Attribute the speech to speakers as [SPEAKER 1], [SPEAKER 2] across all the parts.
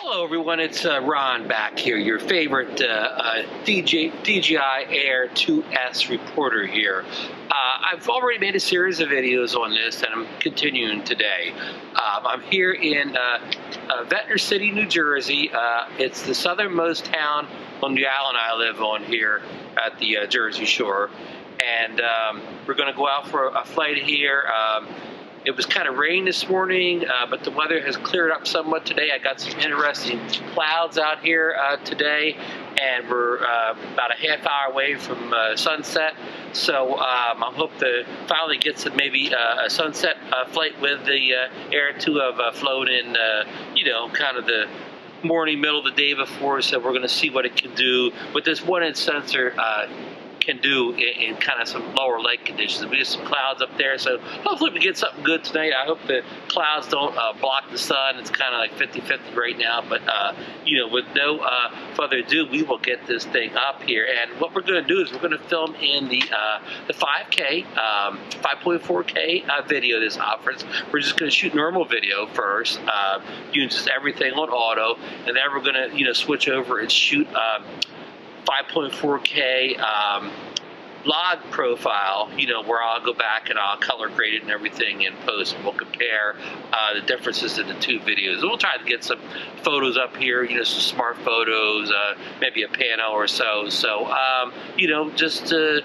[SPEAKER 1] Hello, everyone. It's uh, Ron back here, your favorite uh, uh, DJ, DJI Air 2S reporter here. Uh, I've already made a series of videos on this, and I'm continuing today. Um, I'm here in uh, uh, Ventnor City, New Jersey. it's the southernmost town on the island I live on here at the Jersey Shore. And um, we're going to go out for a flight here. Um, it was kind of rain this morning, uh, but the weather has cleared up somewhat today. I got some interesting clouds out here uh, today, and we're uh, about a half hour away from uh, sunset. So um, I hope to finally get some maybe uh, a sunset uh, flight with the Air 2 have flown in, you know, kind of the morning, middle of the day before. So we're going to see what it can do with this one-inch sensor can do in, in kind of some lower lake conditions. We have some clouds up there, so hopefully we get something good tonight. I hope the clouds don't uh, block the sun. It's kind of like 50-50 right now, but uh, you know, with no uh, further ado, we will get this thing up here. And what we're going to do is we're going to film in the uh, the 5K, um, 5.4K uh, video this offers. We're just going to shoot normal video first, uh, just everything on auto, and then we're going to you know switch over and shoot. Um, 5.4K um, log profile, you know, where I'll go back and I'll color grade it and everything in post, and we'll compare uh, the differences in the two videos. We'll try to get some photos up here, you know, some smart photos, uh, maybe a panel or so. So, um, you know, just to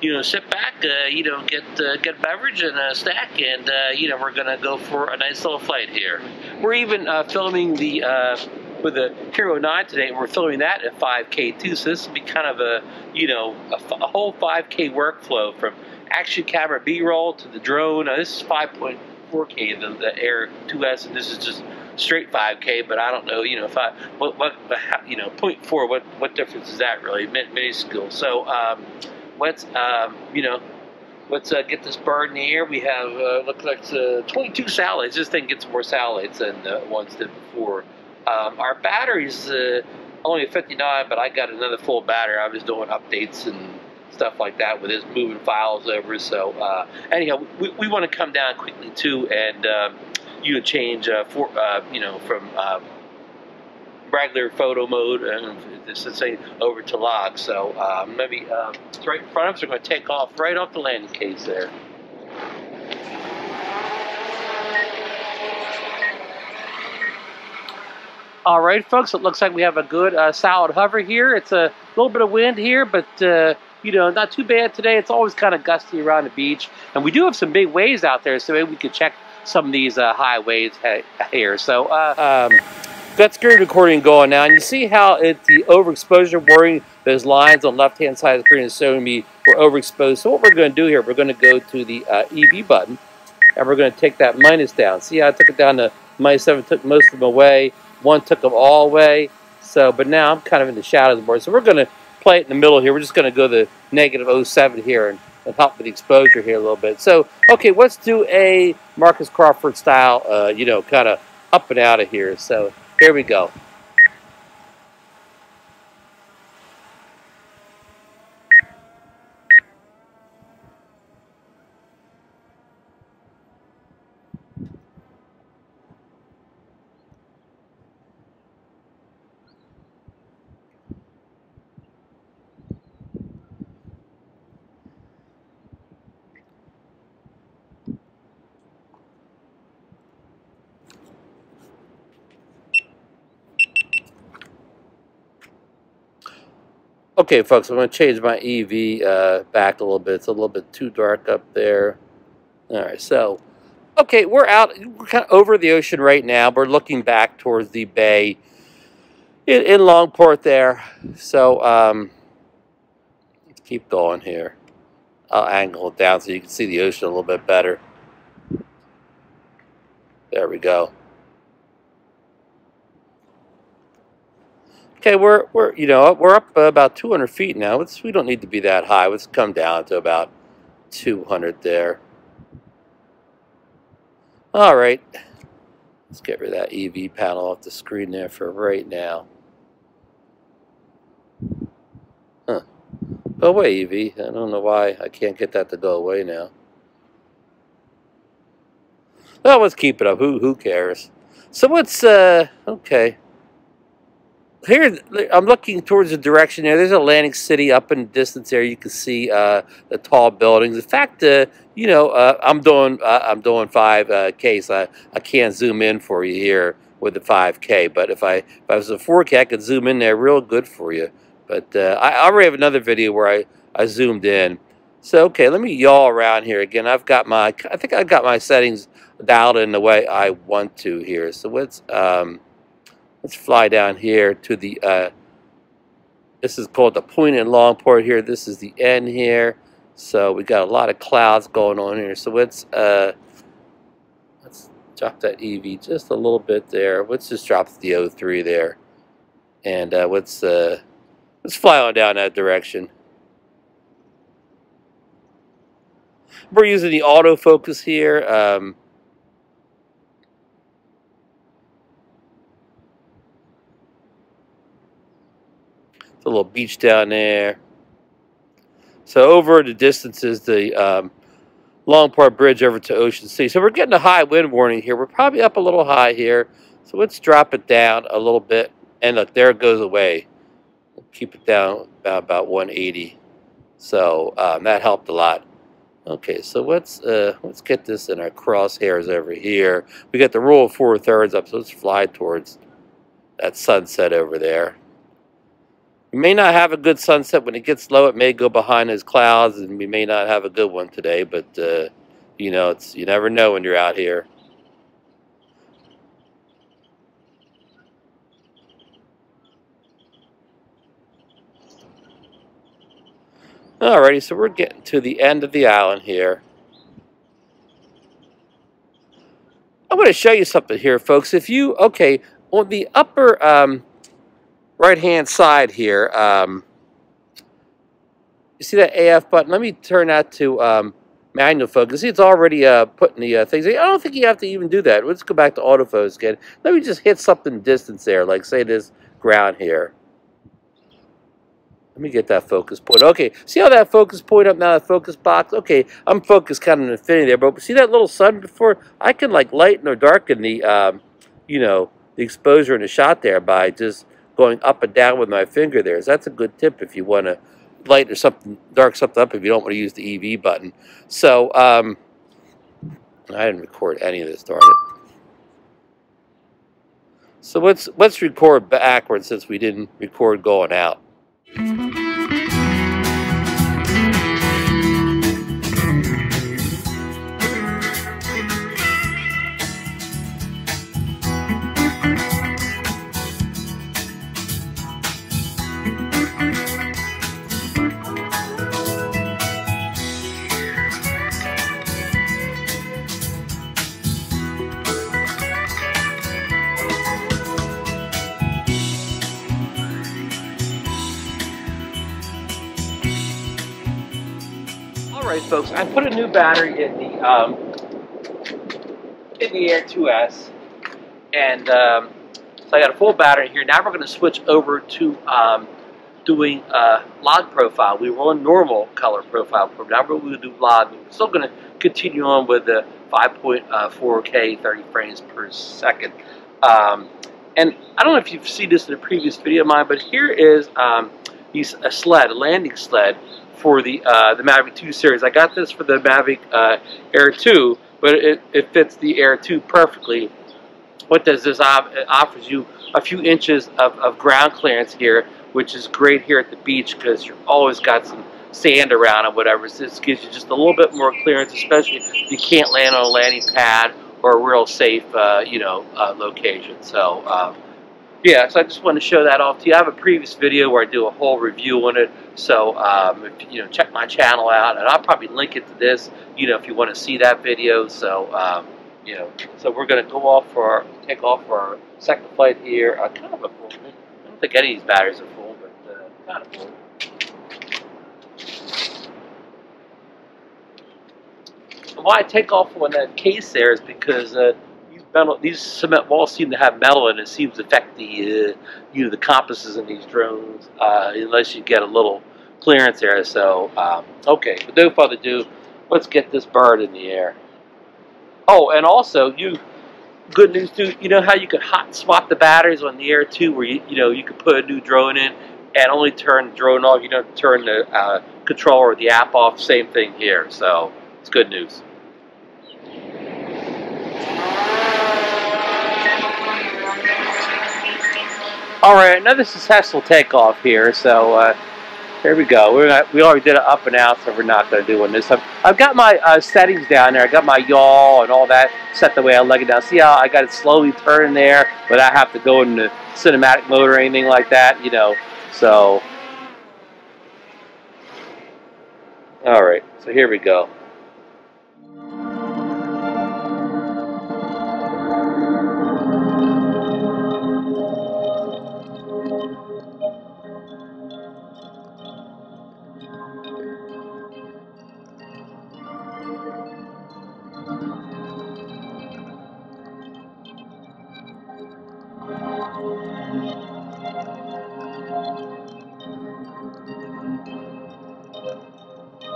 [SPEAKER 1] you know, sit back, uh, you know, get uh, get beverage and a snack, and uh, you know, we're gonna go for a nice little flight here. We're even uh, filming the uh, with the Hero 9 today, and we're filming that at 5K too. So this will be kind of a, you know, a, a whole 5K workflow from action camera B-roll to the drone. this is 5.4K, the, the Air 2S, and this is just straight 5K. But I don't know, you know, if I what what you know, 0.4, what what difference is that really? Minuscule. So um, let's um, you know. Let's uh, get this bird in the air. We have, uh, looks like uh, 22 satellites. This thing gets more satellites than the ones did before. Um, our battery's uh, only 59, but I got another full battery. I was doing updates and stuff like that with his moving files over. So uh, anyhow, we, we want to come down quickly too, and um, you change uh, for uh, you know from uh, regular photo mode and this is say over to log. So uh, maybe uh, right in front of us, we're going to take off right off the landing case there. All right, folks, it looks like we have a good uh, solid hover here. It's a little bit of wind here, but, uh, you know, not too bad today. It's always kind of gusty around the beach. And we do have some big waves out there, so maybe we could check some of these uh, high waves here. So, uh, um, got screen recording going now, and you see how it the overexposure worrying those lines on left-hand side of the screen is showing me we're overexposed. So what we're going to do here, we're going to go to the uh, EV button, and we're going to take that minus down. See how I took it down to minus 7, took most of them away. One took them all away. So, but now I'm kind of in the shadow of the board. So we're going to play it in the middle here. We're just going to go to negative 07 here and, and help with the exposure here a little bit. So, okay, let's do a Marcus Crawford style, uh, you know, kind of up and out of here. So here we go. Okay, folks, I'm going to change my EV uh, back a little bit. It's a little bit too dark up there. All right, so, okay, we're out. We're kind of over the ocean right now. We're looking back towards the bay in, in Longport there. So, um, let's keep going here. I'll angle it down so you can see the ocean a little bit better. There we go. Okay, we're we're you know we're up about 200 feet now. It's, we don't need to be that high. Let's come down to about 200 there. All right, let's get rid of that EV panel off the screen there for right now. Huh. Go away, EV. I don't know why I can't get that to go away now. Well, let's keep it up. Who who cares? So what's uh okay? Here I'm looking towards the direction there. There's Atlantic City up in the distance there. You can see uh, the tall buildings. In fact, uh, you know, uh, I'm doing uh, I'm doing 5K, uh, so I, I can't zoom in for you here with the 5K. But if I if I was a 4K, I could zoom in there real good for you. But uh, I, I already have another video where I I zoomed in. So okay, let me yaw around here again. I've got my I think I've got my settings dialed in the way I want to here. So let's um, let's fly down here to the uh, this is called the point in Longport here. This is the end here. So we got a lot of clouds going on here. So let's uh, let's drop that EV just a little bit there. Let's just drop the O3 there, and uh, let's uh, let's fly on down that direction. We're using the autofocus here. Um, a little beach down there. So over the distance is the um, Longport Bridge over to Ocean City. So we're getting a high wind warning here. We're probably up a little high here. So let's drop it down a little bit. And look, there it goes away. We'll keep it down about, about 180. So um, that helped a lot. Okay, so let's uh, let's get this in our crosshairs over here. We got the rule of four thirds up, so let's fly towards that sunset over there. We may not have a good sunset when it gets low. It may go behind those clouds, and we may not have a good one today. But uh, you know, it's you never know when you're out here. Alrighty, so we're getting to the end of the island here. I'm going to show you something here, folks. If you, okay, on the upper um, right-hand side here, um, you see that AF button? Let me turn that to um, manual focus. See, it's already uh, putting the uh, things. I don't think you have to even do that. Let's go back to autofocus again. Let me just hit something distance there, like say this ground here. Let me get that focus point. Okay, see how that focus point up now, that focus box? Okay, I'm focused kind of in infinity there, but see that little sun before? I can like lighten or darken the, um, you know, the exposure in the shot there by just going up and down with my finger there. So that's a good tip if you want to light or something, dark something up if you don't want to use the EV button. So, um, I didn't record any of this, darn it. So let's let's record backwards since we didn't record going out. Folks, I put a new battery in the um, in the Air 2S, and um, so I got a full battery here. Now we're going to switch over to um, doing uh, log profile. We were on normal color profile. Now we're going to do log. We're still going to continue on with the 5.4K 30 frames per second. Um, and I don't know if you've seen this in a previous video of mine, but here is um, a sled, a landing sled for the uh, the Mavic 2 series. I got this for the Mavic uh, Air 2, but it, it fits the Air 2 perfectly. What does this op it offers you a few inches of, of ground clearance here, which is great here at the beach because you've always got some sand around and whatever. So this gives you just a little bit more clearance, especially if you can't land on a landing pad or a real safe, uh, you know, uh, location. So. Um, yeah, so I just want to show that off to you. I have a previous video where I do a whole review on it, so um, if, you know, check my channel out, and I'll probably link it to this, you know, if you want to see that video. So, um, you know, so we're going to go off for our, take off for our second flight here. Uh, kind of a full. I don't think any of these batteries are full, but uh, kind of full. Why I take off on that case there is because. Uh, metal, these cement walls seem to have metal and it seems to affect the, uh, you know, the compasses in these drones, uh, unless you get a little clearance there. So, um, okay, without further ado, let's get this bird in the air. Oh, and also, you good news too. You know how you could hot swap the batteries on the Air 2, where you you know you could put a new drone in and only turn the drone off. You don't turn the uh, controller or the app off. Same thing here. So it's good news. All right, another successful takeoff here. So uh, here we go. We're we already did it up and out, so we're not going to do one this time. I've got my uh, settings down there. I got my yaw and all that set the way I leg it down. See how I got it slowly turn there, but I have to go into cinematic mode or anything like that, you know. So, all right. So here we go.